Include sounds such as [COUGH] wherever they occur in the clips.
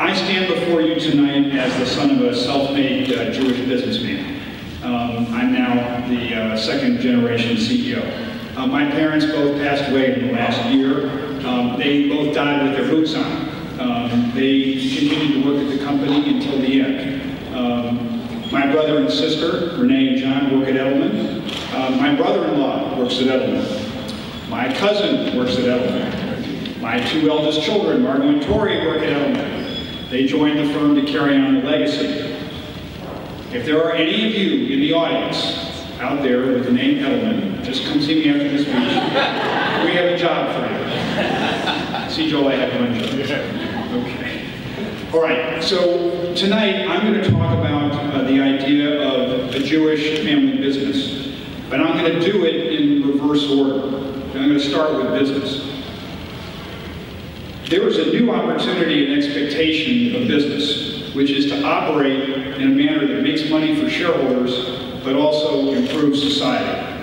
I stand before you tonight as the son of a self-made uh, Jewish businessman. Um, I'm now the uh, second generation CEO. Uh, my parents both passed away in the last year. Um, they both died with their boots on. Um, they continued to work at the company until the end. Um, my brother and sister, Renee and John, work at Edelman. Uh, my brother-in-law works at Edelman. My cousin works at Edelman. My two eldest children, Margot and Tori, work at Edelman. They joined the firm to carry on the legacy. If there are any of you in the audience out there with the name Edelman, just come see me after this speech. [LAUGHS] we have a job for you. See, Joel, I have one job. Okay. All right, so tonight I'm going to talk about uh, the idea of a Jewish family business, but I'm going to do it in reverse order. And I'm going to start with business. There is a new opportunity and expectation of business, which is to operate in a manner that makes money for shareholders, but also improves society.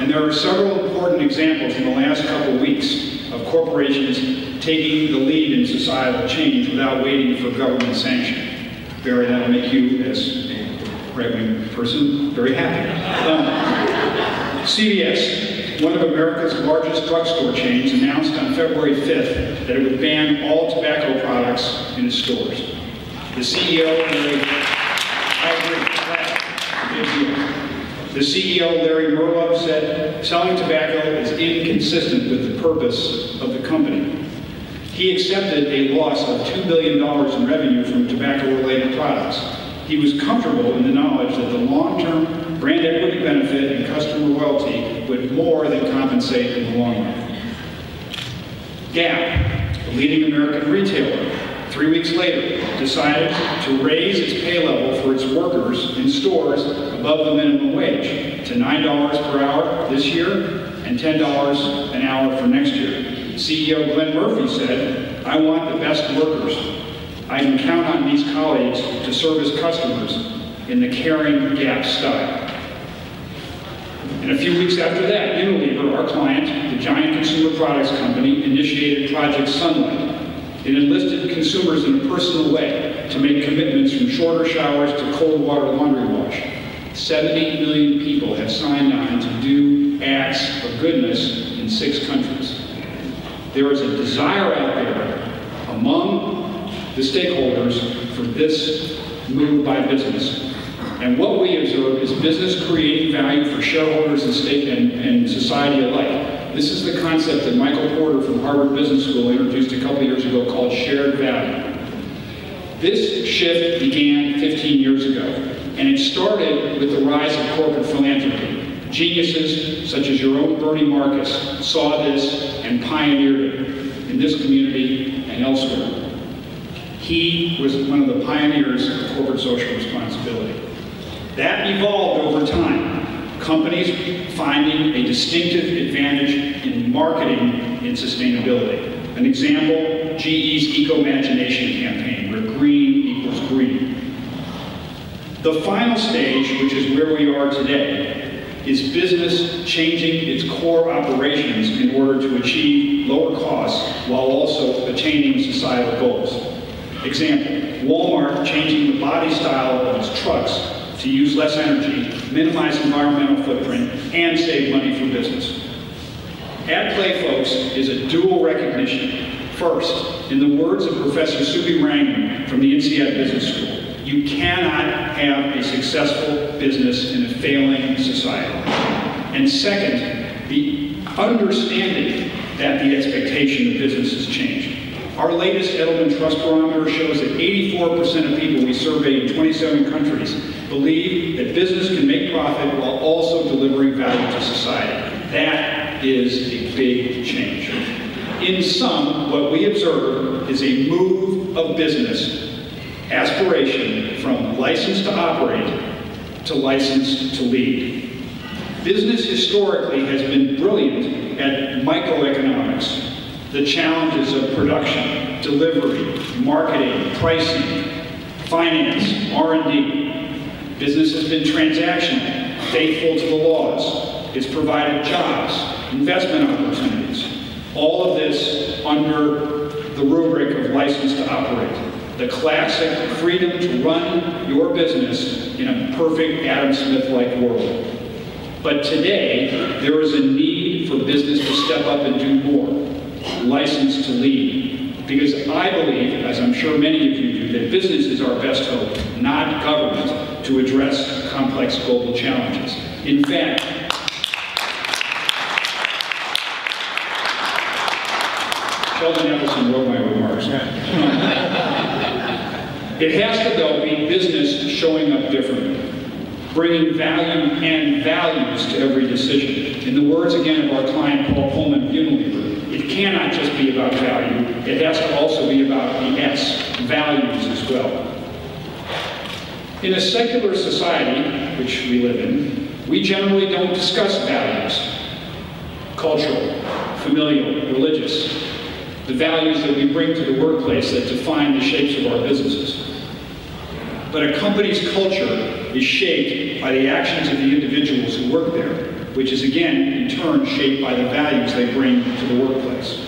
And there are several important examples in the last couple of weeks of corporations taking the lead in societal change without waiting for government sanction. Barry, that'll make you, as a right-wing person, very happy. Um, CVS, one of America's largest drugstore chains, announced on February 5th that it would ban all tobacco products in its stores. The CEO, Larry. The CEO, Larry Merlo, said selling tobacco is inconsistent with the purpose of the company. He accepted a loss of $2 billion in revenue from tobacco-related products. He was comfortable in the knowledge that the long-term brand equity benefit and customer loyalty would more than compensate in the long run. Gap, the leading American retailer, three weeks later, decided to raise its pay level for its workers in stores above the minimum wage to $9 per hour this year and $10 an hour for next year. CEO Glenn Murphy said, I want the best workers. I can count on these colleagues to service customers in the caring Gap style. And a few weeks after that, Unilever, our client, the giant consumer products company, initiated Project Sunlight. It enlisted consumers in a personal way to make commitments from shorter showers to cold water laundry wash. 70 million people have signed on to do acts of goodness in six countries. There is a desire out there among the stakeholders for this move by business. And what we observe is business creating value for shareholders and state and, and society alike. This is the concept that Michael Porter from Harvard Business School introduced a couple years ago called shared value. This shift began 15 years ago, and it started with the rise of corporate philanthropy. Geniuses such as your own Bernie Marcus saw this and pioneered it in this community and elsewhere. He was one of the pioneers of corporate social responsibility. That evolved over time. Companies finding a distinctive advantage in marketing in sustainability. An example, GE's Ecomagination campaign, where green equals green. The final stage, which is where we are today, is business changing its core operations in order to achieve lower costs while also attaining societal goals. Example, Walmart changing the body style of its trucks to use less energy, minimize environmental footprint, and save money for business. At play, folks, is a dual recognition. First, in the words of Professor Subi Rangan from the INSEAD Business School, you cannot have a successful business in a failing society. And second, the understanding that the expectation of business has changed. Our latest Edelman Trust Barometer shows that 84% of people we surveyed in 27 countries believe that business can make profit while also delivering value to society. That is a big change. In sum, what we observe is a move of business aspiration from license to operate to license to lead. Business historically has been brilliant the challenges of production, delivery, marketing, pricing, finance, R&D. Business has been transactional, faithful to the laws. It's provided jobs, investment opportunities. All of this under the rubric of license to operate. the classic freedom to run your business in a perfect Adam Smith-like world. But today, there is a need for business to step up and do more, license to lead. Because I believe, as I'm sure many of you do, that business is our best hope, not government, to address complex global challenges. In fact, Sheldon Adelson wrote my remarks. it has to, though, be business showing up differently, bringing value and values to every decision. In the words, again, of our client, Paul Polman Unilever, cannot just be about value, it has to also be about the S, values as well. In a secular society, which we live in, we generally don't discuss values, cultural, familial, religious, the values that we bring to the workplace that define the shapes of our businesses. But a company's culture is shaped by the actions of the individuals who work there, which is again, in turn, shaped by the values they bring to the workplace.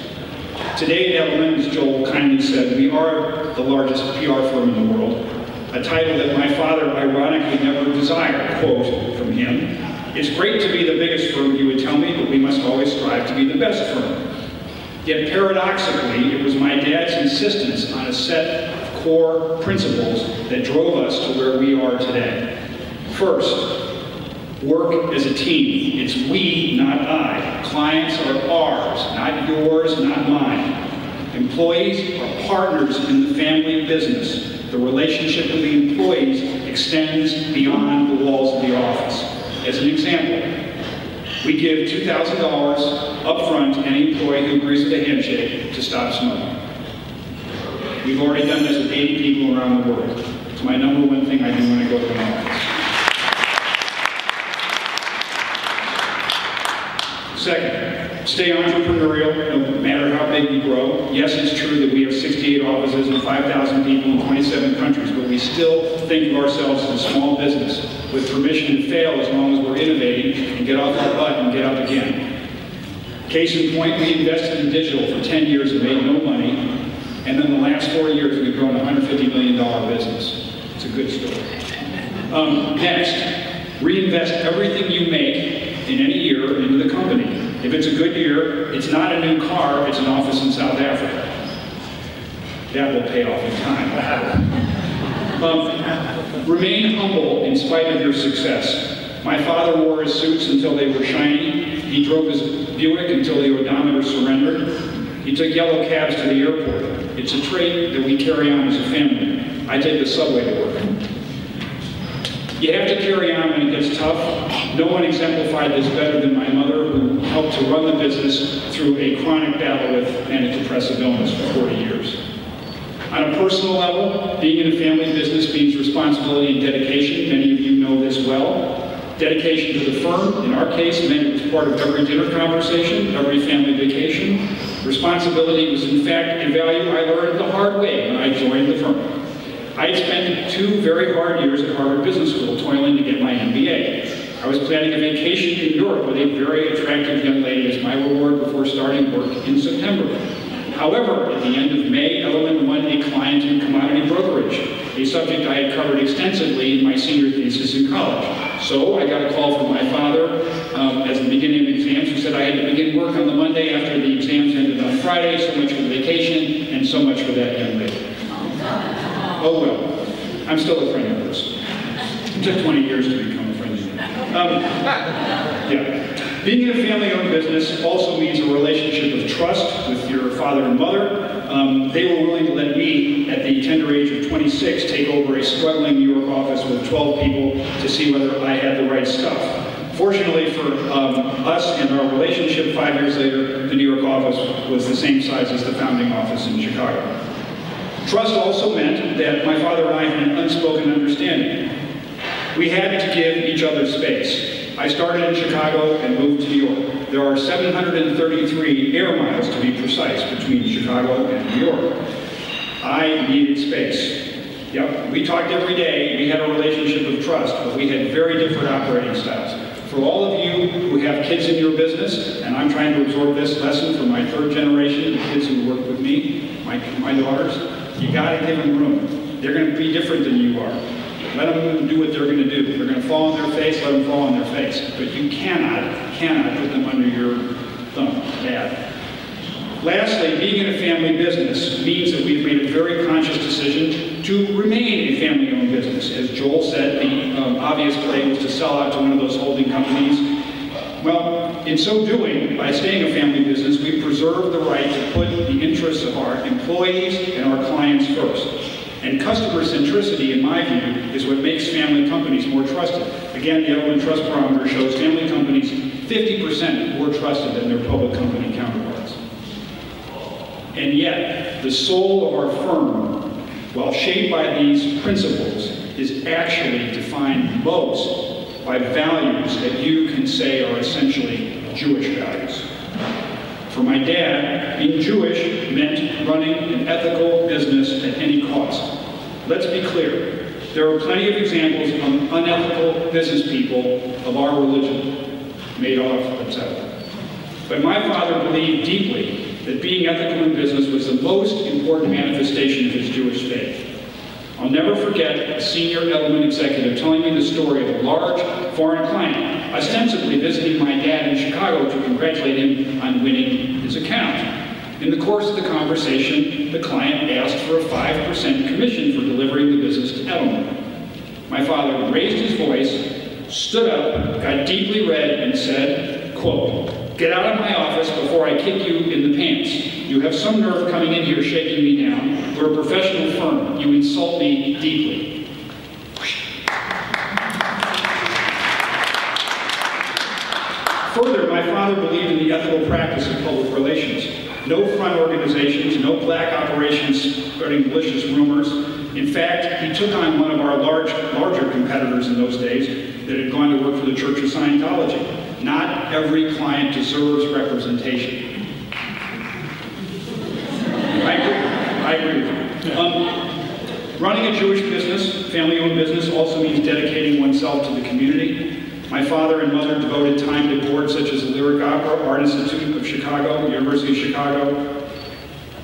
Today at Edelman, as Joel kindly said, we are the largest PR firm in the world, a title that my father ironically never desired, quote from him. It's great to be the biggest firm, he would tell me, but we must always strive to be the best firm. Yet paradoxically, it was my dad's insistence on a set of core principles that drove us to where we are today. First, work as a team. It's we, not I. Clients are ours, not yours, not mine. Employees are partners in the family business. The relationship with the employees extends beyond the walls of the office. As an example, we give $2,000 upfront to any employee who agrees with a handshake to stop smoking. We've already done this with 80 people around the world. It's my number one thing I do when I go to an office. Second, stay entrepreneurial no matter how big you grow. Yes, it's true that we have 68 offices and 5,000 people in 27 countries, but we still think of ourselves as a small business with permission to fail as long as we're innovating and get off our butt and get up again. Case in point, we invested in digital for 10 years and made no money, and then the last four years we've grown a $150 million business. It's a good story. Um, next, reinvest everything you make in any year into the company. If it's a good year, it's not a new car, it's an office in South Africa. That will pay off in time. [LAUGHS] um, remain humble in spite of your success. My father wore his suits until they were shiny. He drove his Buick until the odometer surrendered. He took yellow cabs to the airport. It's a trait that we carry on as a family. I take the subway to work. You have to carry on when it gets tough. No one exemplified this better than my mother, who helped to run the business through a chronic battle with manic depressive illness for 40 years. On a personal level, being in a family business means responsibility and dedication. Many of you know this well. Dedication to the firm, in our case, meant it was part of every dinner conversation, every family vacation. Responsibility was in fact a value I learned the hard way when I joined the firm. I had spent two very hard years at Harvard Business School toiling to get my MBA. I was planning a vacation in Europe with a very attractive young lady as my reward before starting work in September. However, at the end of May, Edelman won a client in commodity brokerage, a subject I had covered extensively in my senior thesis in college. So I got a call from my father um, at the beginning of exams who said I had to begin work on the Monday after the exams ended on Friday, so much for the vacation and so much for that young lady. Oh well, I'm still a friend of hers. It took 20 years to become a friend of Um, yeah. Being in a family-owned business also means a relationship of trust with your father and mother. Um, they were willing to let me, at the tender age of 26, take over a struggling New York office with 12 people to see whether I had the right stuff. Fortunately for um, us and our relationship, five years later, the New York office was the same size as the founding office in Chicago. Trust also meant that my father and I had an unspoken understanding. We had to give each other space. I started in Chicago and moved to New York. There are 733 air miles, to be precise, between Chicago and New York. I needed space. Yep, we talked every day. We had a relationship of trust, but we had very different operating styles. For all of you who have kids in your business, and I'm trying to absorb this lesson from my third generation, the kids who work with me, my, my daughters, you got to give them room. They're going to be different than you are. Let them do what they're going to do. They're going to fall on their face, let them fall on their face. But you cannot, cannot put them under your thumb. Bad. Lastly, being in a family business means that we've made a very conscious decision to remain a family-owned business. As Joel said, the um, obvious play was to sell out to one of those holding in so doing, by staying a family business, we preserve the right to put the interests of our employees and our clients first. And customer centricity, in my view, is what makes family companies more trusted. Again, the Edelman Trust Barometer shows family companies 50% more trusted than their public company counterparts. And yet, the soul of our firm, while shaped by these principles, is actually defined most by values that you can say are essentially Jewish values. For my dad, being Jewish meant running an ethical business at any cost. Let's be clear, there are plenty of examples of unethical business people of our religion, Madoff, etc. But my father believed deeply that being ethical in business was the most important manifestation of his Jewish faith. I'll never forget a senior Edelman executive telling me the story of a large foreign client ostensibly visiting my dad in Chicago to congratulate him on winning his account. In the course of the conversation, the client asked for a 5% commission for delivering the business to Edelman. My father raised his voice, stood up, got deeply red, and said, quote, Get out of my office before I kick you in the pants. You have some nerve coming in here shaking me down. We're a professional firm. You insult me deeply. Further, my father believed in the ethical practice of public relations. No front organizations, no black operations spreading malicious rumors. In fact, he took on one of our large, larger competitors in those days that had gone to work for the Church of Scientology. Not every client deserves representation. I agree. I agree with you. Um, running a Jewish business, family-owned business, also means dedicating oneself to the community. My father and mother devoted time to boards such as the Lyric Opera, Art Institute of Chicago, University of Chicago.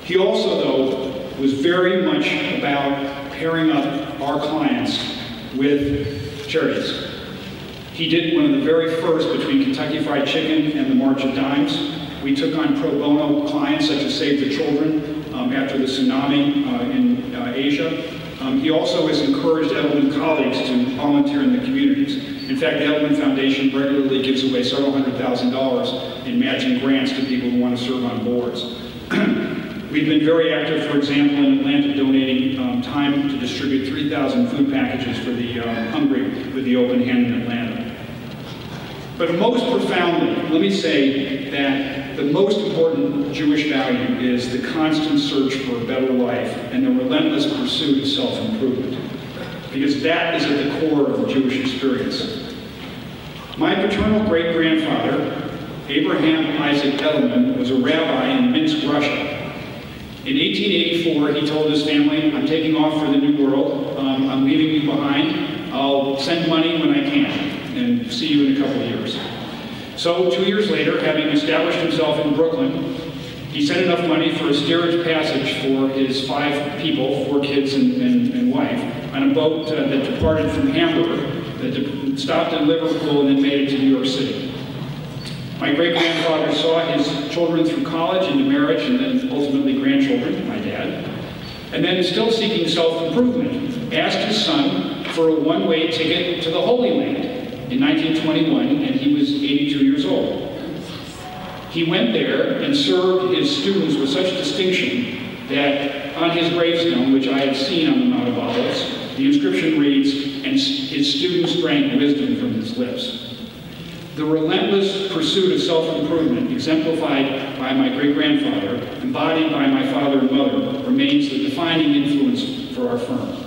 He also, though, was very much about pairing up our clients with charities. He did one of the very first between Kentucky Fried Chicken and the March of Dimes. We took on pro bono clients such as Save the Children um, after the tsunami uh, in uh, Asia. Um, he also has encouraged Edelman colleagues to volunteer in the communities. In fact, the Edelman Foundation regularly gives away several hundred thousand dollars in matching grants to people who want to serve on boards. [CLEARS THROAT] We've been very active, for example, in Atlanta, donating um, time to distribute 3,000 food packages for the uh, hungry with the Open Hand in Atlanta. But most profoundly, let me say that the most important Jewish value is the constant search for a better life and the relentless pursuit of self-improvement. Because that is at the core of the Jewish experience. My paternal great-grandfather, Abraham Isaac Edelman, was a rabbi in Minsk, Russia. In 1884, he told his family, I'm taking off for the New World. Um, I'm leaving you behind. I'll send money when I can and see you in a couple of years. So two years later, having established himself in Brooklyn, he sent enough money for a steerage passage for his five people, four kids and, and, and wife, on a boat uh, that departed from Hamburg, that stopped in Liverpool and then made it to New York City. My great-grandfather saw his children through college into marriage and then ultimately grandchildren, my dad, and then still seeking self-improvement, asked his son for a one-way ticket to the Holy Land in 1921, and he was 82 years old. He went there and served his students with such distinction that on his gravestone, which I have seen on the Mount of Olives, the inscription reads, and his students drank wisdom from his lips. The relentless pursuit of self-improvement, exemplified by my great-grandfather, embodied by my father and mother, remains the defining influence for our firm.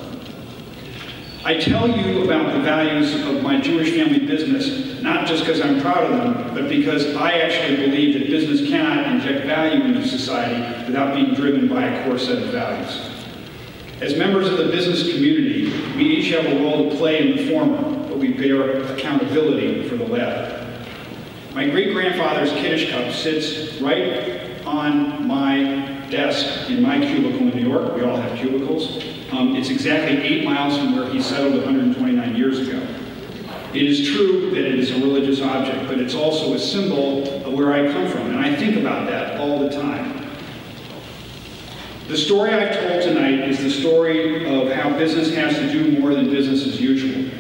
I tell you about the values of my Jewish family business, not just because I'm proud of them, but because I actually believe that business cannot inject value into society without being driven by a core set of values. As members of the business community, we each have a role to play in the former, but we bear accountability for the latter. My great-grandfather's Kiddush cup sits right on my desk in my cubicle in New York, we all have cubicles, um, it's exactly eight miles from where he settled 129 years ago. It is true that it is a religious object, but it's also a symbol of where I come from, and I think about that all the time. The story I've told tonight is the story of how business has to do more than business as usual.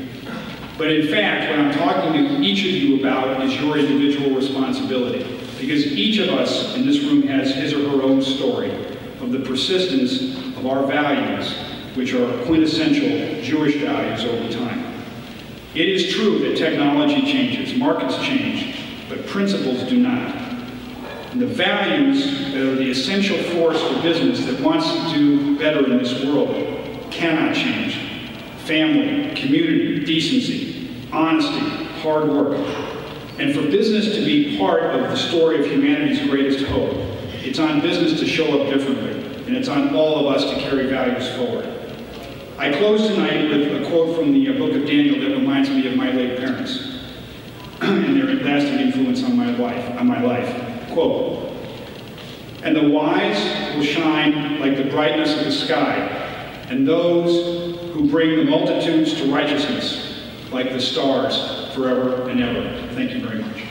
But in fact, what I'm talking to each of you about is your individual responsibility. Because each of us in this room has his or her own story of the persistence of our values, which are quintessential Jewish values over time. It is true that technology changes, markets change, but principles do not. And the values that are the essential force for business that wants to do better in this world cannot change. Family, community, decency, honesty, hard work. And for business to be part of the story of humanity's greatest hope, it's on business to show up differently, and it's on all of us to carry values forward. I close tonight with a quote from the uh, book of Daniel that reminds me of my late parents [CLEARS THROAT] and their lasting influence on my life. On my life. Quote, and the wise will shine like the brightness of the sky, and those who bring the multitudes to righteousness like the stars forever and ever. Thank you very much.